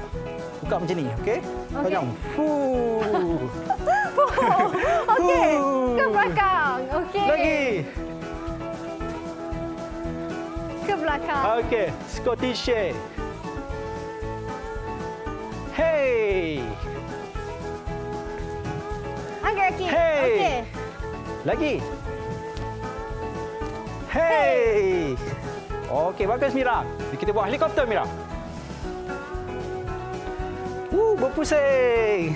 Buka macam ni, okey? Okey. Panjang. Hu. Okey. Ke belakang. Okey. Lagi. Ke belakang. Okey, Scottish Shade. Hey. Angkat kaki. Hey. Okey. Lagi. Hey. Okey, bagus Mira. Kita buat helikopter Mira. Woo, berpusing.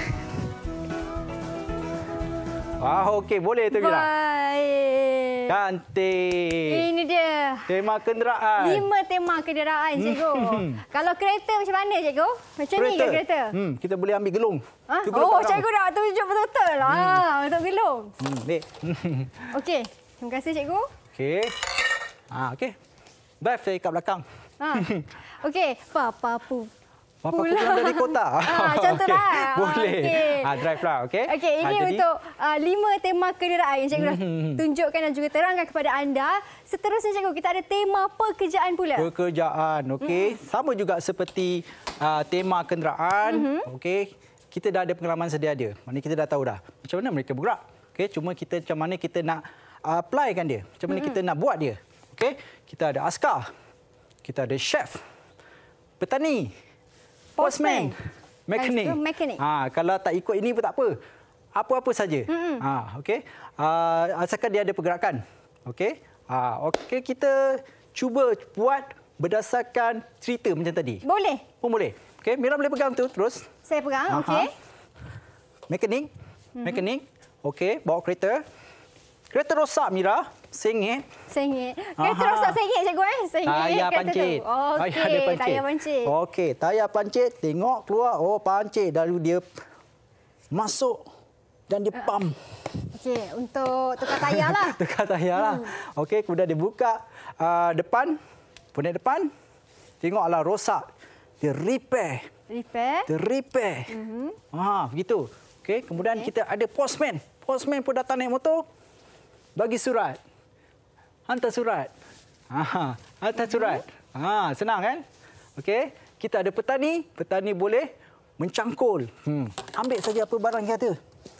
Wah, okey, boleh tu Mira. Baik. Cantik. Ini dia. Tema kenderaan. Lima tema kenderaan, cikgu. Kalau kereta macam mana, cikgu? Macam ni ke kereta? Hmm, kita boleh ambil gelung. Ha? Oh, cikgu dah tunjuk betul-betul lah. Hmm. Untuk gelung. Hmm, dek. Okey. Terima kasih, cikgu. okey. Ah, okey. Drive saya kat belakang. Ha. Okey. Papa pu. Bapa Pulang. pulang dari kota. Ah, contoh Okey. lah. Ah, Boleh. okey. Ah, drive lah, okey? Okey, ini jadi- untuk uh, lima tema kenderaan yang cikgu dah Mhm. tunjukkan dan juga terangkan kepada anda. Seterusnya cikgu, kita ada tema pekerjaan pula. Pekerjaan, okey. Sama juga seperti uh, tema kenderaan, okey. Kita dah ada pengalaman sedia ada. Maknanya kita dah tahu dah macam mana mereka bergerak. Okey, cuma kita macam mana kita nak applykan dia. Macam mana kita nak buat dia. Okey, kita ada askar. Kita ada chef. Petani. Postman. Mekanik. Mekanik. Ha, kalau tak ikut ini pun tak apa. Apa-apa saja. Ha, okey. Uh, asalkan dia ada pergerakan. Okey. Ha, okey kita cuba buat berdasarkan cerita macam tadi. Boleh. Pun boleh. Okey, Mira boleh pegang tu terus. Saya pegang, okey. Mekanik. Mekanik. Okey, bawa kereta. Kereta rosak Mira, sengit. Sengit. Kereta Aha. rosak sengit cikgu eh? Sengit Tayar pancit. tu. Okey, Tayar dia pancit. tayar pancit. Okey, tayar pancit. Tengok keluar. Oh, pancit. Lalu dia masuk dan dia pump. Okey, untuk tukar tayar lah. Tukar tayar lah. Okey, kemudian dia buka uh, depan. Bonet depan. Tengoklah rosak. Dia repair. Repair. Dia repair. Mm-hmm. Ha, begitu. Okey, kemudian okay. kita ada postman. Postman pun datang naik motor. Bagi surat. Hantar surat. Ha, hantar surat. Ha, senang kan? Okey, kita ada petani. Petani boleh mencangkul. Hmm. Ambil saja apa barang yang ada.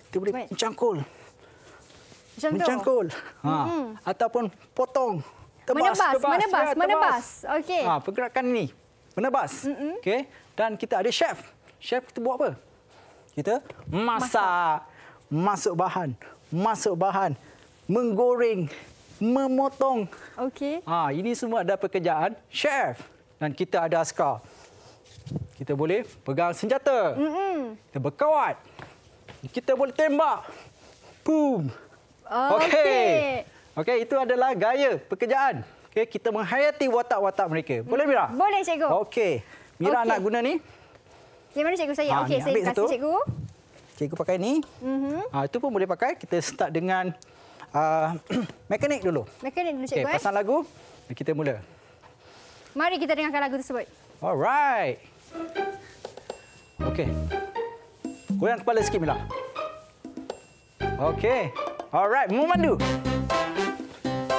Kita boleh Baik. mencangkul. Macam tu. Mencangkul. Ha. Mm-hmm. Ataupun potong. Tebas, Menebas, tebas, menebas, ya, menebas. Okey. Ha, pergerakan ini. Menebas. Mm-hmm. Okey. Dan kita ada chef. Chef kita buat apa? Kita masak. Masuk bahan. Masuk bahan. Menggoreng. Memotong. Okey. Ha, ini semua ada pekerjaan chef. Dan kita ada askar. Kita boleh pegang senjata. Mm-mm. Kita berkawat. Kita boleh tembak. Boom. Okey. Okey, itu adalah gaya pekerjaan. Okey, kita menghayati watak-watak mereka. Boleh Mira? Boleh cikgu. Okey. Mira Okey. nak guna ni? Yang mana cikgu saya? Ha, Okey, saya kasih satu. cikgu. Cikgu pakai ni. Mhm. Ha, itu pun boleh pakai. Kita start dengan uh, mekanik dulu. Mekanik dulu cikgu eh. pasang lagu. Kita mula. Mari kita dengarkan lagu tersebut. Alright. Okey. Goyang kepala sikit Mila. Okey. Alright, memandu.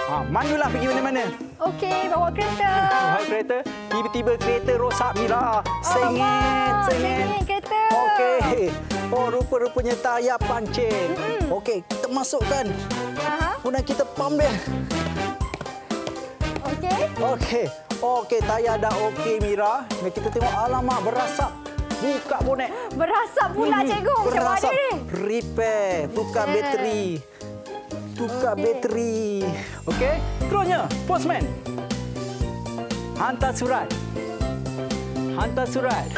Ha, mandulah pergi mana-mana. Okey, bawa kereta. Bawa kereta, tiba-tiba kereta rosak Mila. Sengit, Alamak, sengit. sengit kereta. Okey. Oh, rupa-rupanya tayar pancit. Okey, kita masukkan. Aha. Kemudian kita pump dia. Okey. Okey. Okey, tayar dah okey Mira. Dan kita tengok alamak berasap. Buka bonet. Berasap pula Hmm, cikgu. Macam mana berasap. ni? Repair, tukar Yeah. bateri. Tukar Okey. bateri. Okey, terusnya postman. Hantar surat. Hantar surat.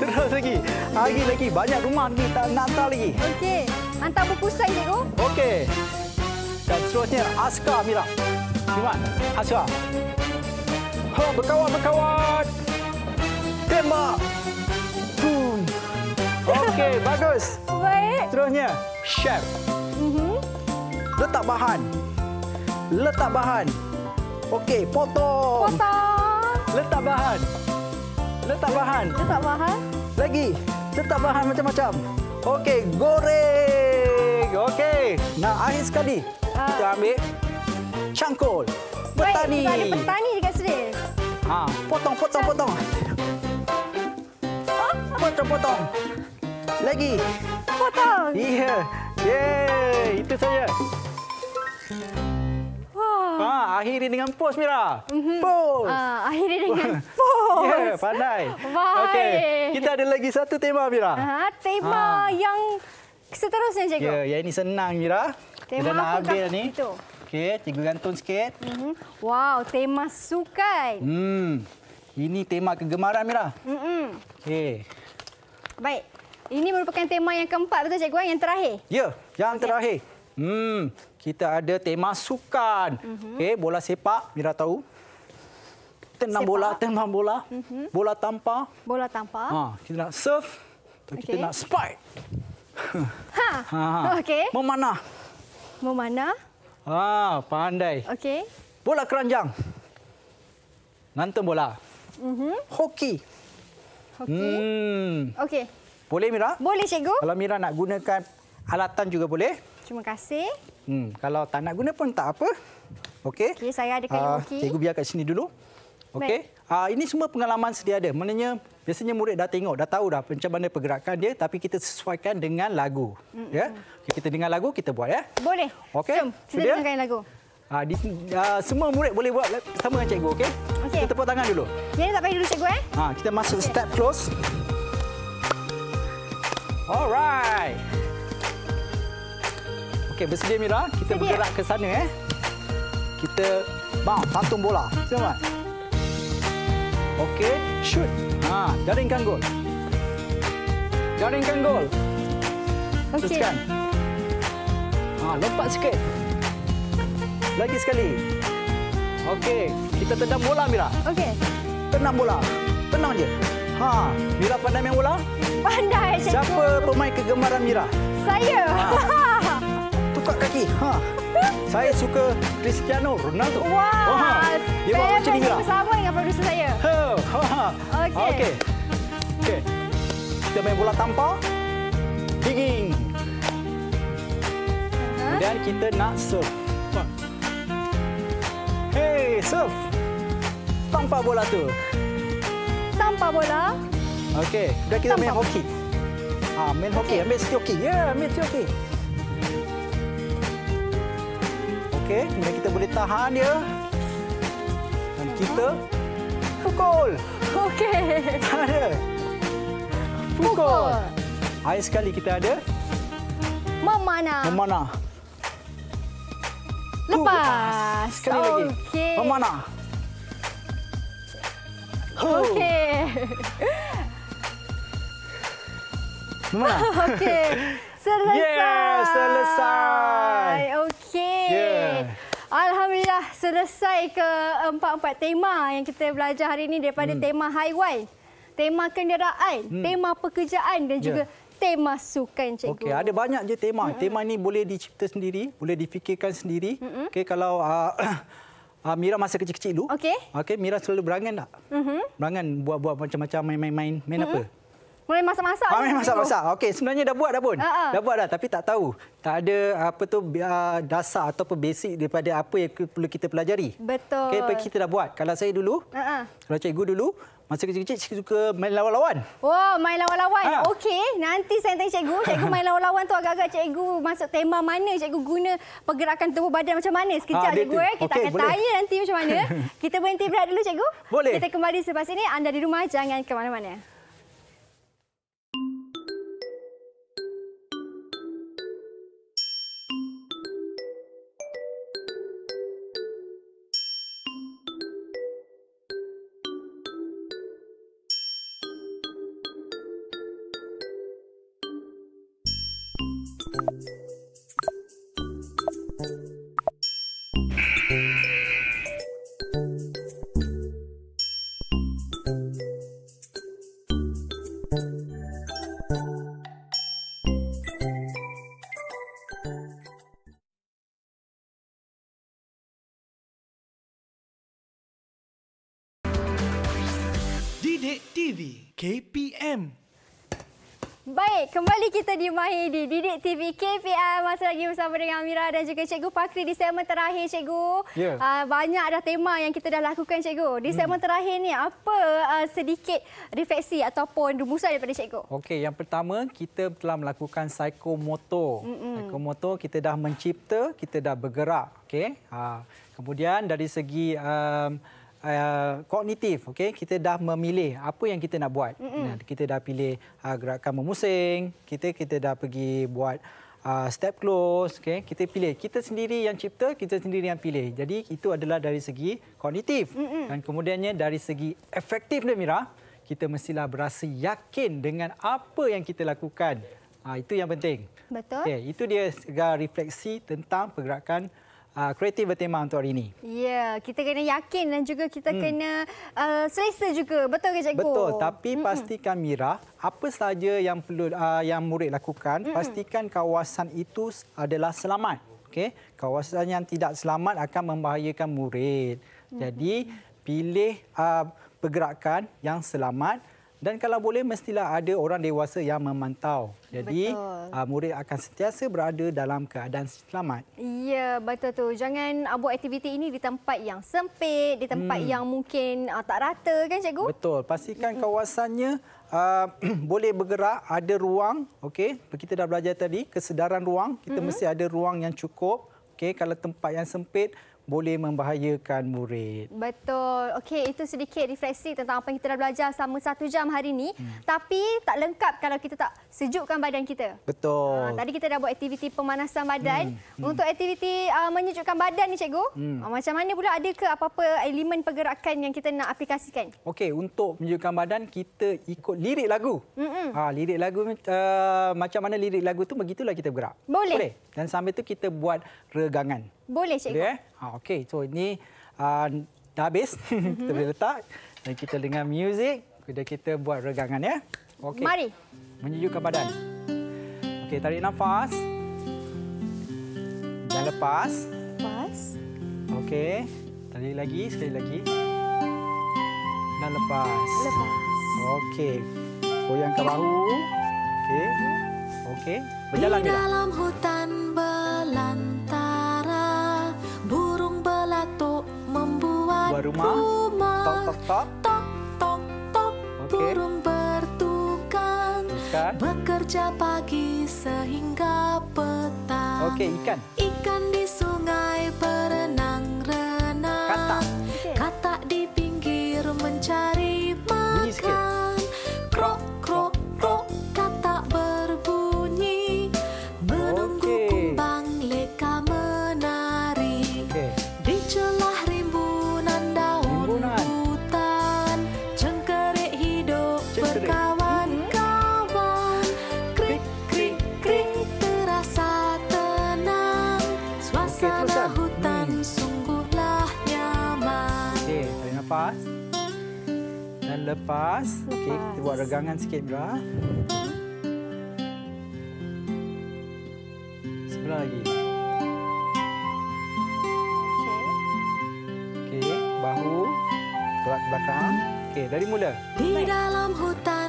Terus lagi. Lagi lagi banyak rumah lagi tak nak hantar lagi. Okey. Hantar bungkusan cikgu. Okey. Dan seterusnya askar Mira. Limat, askar. Ha, berkawat. Tembak. Boom. Okey, bagus. Baik. Seterusnya, chef. Mhm. Letak bahan. Letak bahan. Okey, potong. Potong. Letak bahan. Letak bahan. Letak bahan. Lagi. Letak bahan macam-macam. Okey, goreng. Okey. Nah, akhir sekali. Ah. Kita ambil cangkul. Petani. kita ada petani dekat sini. Ha, potong, potong, potong. Potong, potong. Lagi. Potong. Ya. Yeay, itu saja. Ha, akhiri dengan pos Mira. Pos. Ah, akhirnya dengan pos. Ya, yeah, pandai. Baik. Okey, kita ada lagi satu tema Mira. Ah, tema Ah. yang seterusnya cikgu. Ya, yang ini senang Mira. Tema Kita nak habis ni. itu? Okey, cikgu gantung sikit. Mhm. Wow, tema sukan. Hmm. Ini tema kegemaran Mira. Mm-mm. Okey. Baik. Ini merupakan tema yang keempat betul cikgu eh? yang terakhir. Ya, yang terakhir. Hmm, kita ada tema sukan. Mhm. Okey, bola sepak, Mira tahu. Tendang Sepak. bola, tendang bola. Bola tampar. Bola tampar. Ha, kita nak serve. atau Kita nak spike. Ha. Ha. Okey. Memanah. Memanah. Ha, pandai. Okey. Bola keranjang. Ngantung bola. Mhm. Hoki. Okey. Hmm. Okey. Boleh Mira? Boleh cikgu? Kalau Mira nak gunakan alatan juga boleh. Terima kasih. Hmm. Kalau tak nak guna pun tak apa. Okey. Okey, saya ada kayu Ah, okey. Cikgu biar kat sini dulu. Okey. Ah, ini semua pengalaman sedia ada. Maknanya biasanya murid dah tengok, dah tahu dah macam mana pergerakan dia tapi kita sesuaikan dengan lagu. Mm-hmm. Ya. Okay, kita dengar lagu kita buat ya. Boleh. Okey. Jom, kita Sedia? dengarkan lagu. Ah, di, ah, semua murid boleh buat sama dengan cikgu, okey? Okey. Kita tepuk tangan dulu. Ni tak payah dulu cikgu eh. Ha, kita masuk step close. Alright. Okey, bersedia Mira? Kita Sedia. bergerak ke sana eh. Kita bang pantung bola. Siapa? Okey, shoot. Ha, jaringkan gol. Jaringkan gol. Teruskan. Ha, lompat sikit. Lagi sekali. Okey, kita tendang bola Mira. Okey. Tenang bola. Tenang je. Ha, Mira pandai main bola? Pandai cikgu. Siapa pemain kegemaran Mira? Saya. Tukar kaki. Ha. Saya suka Cristiano Ronaldo. Wah. Oh, ha. Dia buat macam ni Mira. Bersama dengan produser saya. Ha. ha. Okey. Okey. Okey. Kita main bola tampar. Digging. Ha? Dan kita nak serve. Ha. Hey, serve. Tampar bola tu. Tanpa bola. Okey, dah kita main Tampar. hoki. Ah, main hoki, Okey. ambil stick hoki. Ya, yeah, ambil stick hoki. Okey, kemudian kita boleh tahan dia. Dan kita pukul. Okey. Ada. Pukul. Akhir sekali kita ada Memanah. memanah. Lepas. Sekali lagi. Okey. Memanah. Okey. Memanah. Okey. Selesai. Yes, selesai. Okey. Yeah. Selesai ke empat-empat tema yang kita belajar hari ini daripada hmm. tema haiwan, tema kenderaan, hmm. tema pekerjaan dan juga tema sukan cikgu. Okey, ada banyak je tema. Mm-hmm. Tema ni boleh dicipta sendiri, boleh difikirkan sendiri. Mm-hmm. Okey, kalau uh, uh, Mira masa kecil-kecil dulu. Okey. Okey, Mira selalu berangan tak? Mm-hmm. Berangan buat-buat macam-macam main-main main mm-hmm. apa? Mulai masak-masak. Ah, cikgu. masak-masak. Okey, sebenarnya dah buat dah pun. Ha-ha. Dah buat dah tapi tak tahu. Tak ada apa tu uh, dasar ataupun basic daripada apa yang perlu kita pelajari. Betul. Okey, apa kita dah buat. Kalau saya dulu, Ha-ha. kalau cikgu dulu, masa kecil-kecil saya suka main lawan-lawan. Wah, main lawan-lawan. Ha. Okey, nanti saya tanya cikgu. Cikgu main lawan-lawan tu agak-agak cikgu masuk tema mana? Cikgu guna pergerakan tubuh badan macam mana? Sekejap Ah, dia cikgu eh. Kita Okey, akan boleh. tanya nanti macam mana. Kita berhenti berehat dulu cikgu. Boleh. Kita kembali selepas ini. Anda di rumah jangan ke mana-mana. Kembali kita di Mahidi Didik TV KPM Masih lagi bersama dengan Amira dan juga Cikgu Fakri di segmen terakhir Cikgu. Ya. Uh, banyak dah tema yang kita dah lakukan Cikgu. Di segmen terakhir ni apa uh, sedikit refleksi ataupun rumusan daripada Cikgu? Okey, yang pertama kita telah melakukan psikomotor. Psikomotor kita dah mencipta, kita dah bergerak, okey. Ha, kemudian dari segi um, uh, kognitif, okey, kita dah memilih apa yang kita nak buat. Nah, kita dah pilih uh, gerakan memusing, kita kita dah pergi buat uh, step close, okey. Kita pilih. Kita sendiri yang cipta, kita sendiri yang pilih. Jadi itu adalah dari segi kognitif. Dan kemudiannya dari segi efektif dia Mira, kita mestilah berasa yakin dengan apa yang kita lakukan. Ha, itu yang penting. Betul. Okay, itu dia segala refleksi tentang pergerakan uh, kreatif bertema untuk hari ini. Ya, kita kena yakin dan juga kita hmm. kena uh, selesa juga. Betul ke Cikgu? Betul, tapi pastikan Mira, apa sahaja yang perlu uh, yang murid lakukan, pastikan kawasan itu adalah selamat. Okey, kawasan yang tidak selamat akan membahayakan murid. Jadi, pilih uh, pergerakan yang selamat Dan kalau boleh mestilah ada orang dewasa yang memantau. Jadi uh, murid akan sentiasa berada dalam keadaan selamat. Ya, betul tu. Jangan uh, buat aktiviti ini di tempat yang sempit, di tempat Hmm. yang mungkin uh, tak rata kan cikgu? Betul. Pastikan kawasannya uh, boleh bergerak, ada ruang. Okey, kita dah belajar tadi kesedaran ruang. Kita mesti ada ruang yang cukup. Okey, kalau tempat yang sempit boleh membahayakan murid. Betul. Okey, itu sedikit refleksi tentang apa yang kita dah belajar selama satu jam hari ini. Hmm. Tapi tak lengkap kalau kita tak sejukkan badan kita. Betul. Ha, tadi kita dah buat aktiviti pemanasan badan. Hmm. Untuk aktiviti uh, menyejukkan badan ni cikgu, hmm. uh, macam mana pula ada ke apa-apa elemen pergerakan yang kita nak aplikasikan? Okey, untuk menunjukkan badan kita ikut lirik lagu. Mm-mm. Ha, lirik lagu uh, macam mana lirik lagu tu begitulah kita bergerak. Boleh. Boleh. Dan sambil tu kita buat regangan. Boleh cikgu. Boleh eh? Ha, okey, so ini uh, dah habis. kita boleh letak dan kita dengar muzik, kemudian kita buat regangan ya. Okey. Mari. Menunjukkan badan. Okey, tarik nafas. Dan lepas. Pas. Okey. Tarik lagi, sekali lagi. Dan lepas. Lepas. Okey. Goyangkan bahu. Okey. Okey. Berjalan Di dia. dalam hutan belantara Buat rumah. Tok tok tok. Tok tok tok burung bertukang Ikan. bekerja pagi sehingga petang. Okey, ikan. Ikan di sungai berenang-renang. Dan lepas. Okey, kita buat regangan sikit Mira. Sebelah lagi. Okey. Okey, bahu. Gerak ke belakang. Okey, dari mula. Di dalam hutan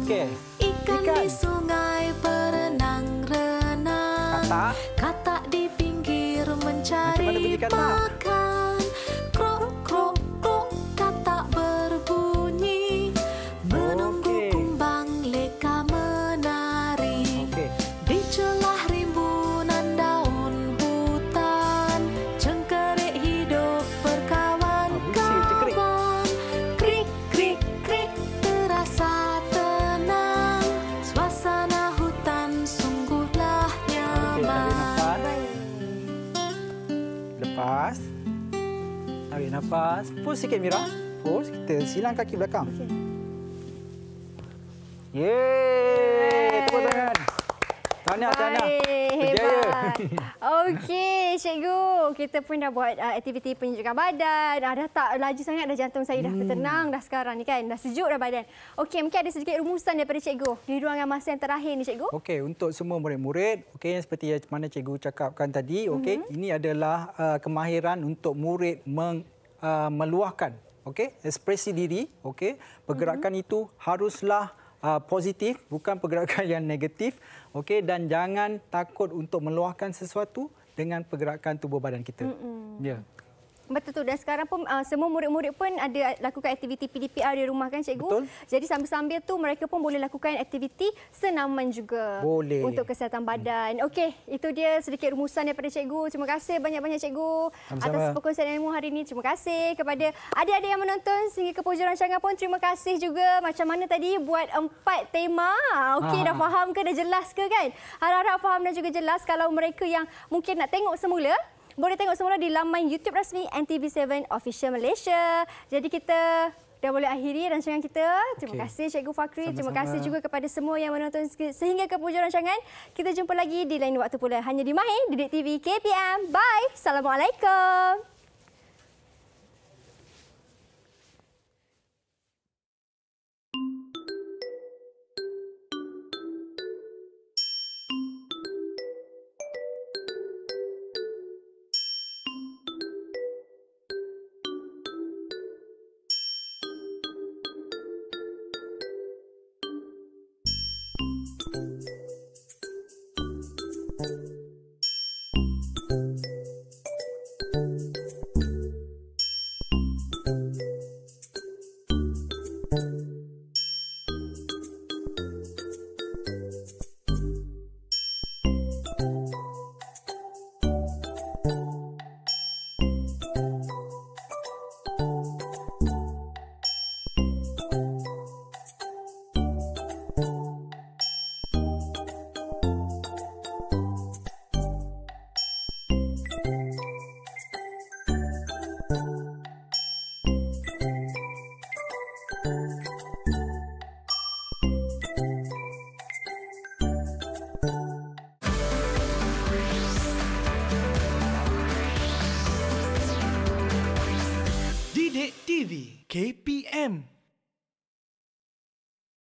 Okey. Ikan, Ikan. di sungai berenang-renang. Katak. Katak di pinggir mencari makan. Lepas. Tarik nafas. Push sikit Mira. Push. Kita silang kaki belakang. Okey. Yeay! Tahniah, tahniah. Berjaya. hebat. Okey, cikgu. Kita pun dah buat uh, aktiviti penunjukan badan. Ah, dah tak laju sangat dah jantung saya dah bertenang dah sekarang ni kan. Dah sejuk dah badan. Okey, mungkin ada sedikit rumusan daripada cikgu di ruangan masa yang terakhir ni cikgu. Okey, untuk semua murid-murid, okey seperti yang mana cikgu cakapkan tadi, okey, Mhm. ini adalah uh, kemahiran untuk murid meng, uh, meluahkan, okey, ekspresi diri, okey. Pergerakan Mhm. itu haruslah uh, positif, bukan pergerakan yang negatif, okey dan jangan takut untuk meluahkan sesuatu dengan pergerakan tubuh badan kita. Ya. Betul tu dan sekarang pun uh, semua murid-murid pun ada lakukan aktiviti PDPR di rumah kan cikgu. Betul. Jadi sambil-sambil tu mereka pun boleh lakukan aktiviti senaman juga. Boleh. Untuk kesihatan badan. Okey, itu dia sedikit rumusan daripada cikgu. Terima kasih banyak-banyak cikgu Sama-sama. atas perkongsian ilmu hari ini. Terima kasih kepada adik-adik yang menonton sehingga ke penghujung rancangan pun terima kasih juga macam mana tadi buat empat tema. Okey, Ah. dah faham ke dah jelas ke kan? Harap-harap faham dan juga jelas kalau mereka yang mungkin nak tengok semula boleh tengok semula di laman YouTube rasmi NTV7 Official Malaysia. Jadi kita dah boleh akhiri rancangan kita. Terima Okey. kasih Cikgu Fakri. Terima Sama-sama. kasih juga kepada semua yang menonton se- sehingga ke penghujung rancangan. Kita jumpa lagi di lain waktu pula hanya di Mahir, Didik TV KPM. Bye. Assalamualaikum.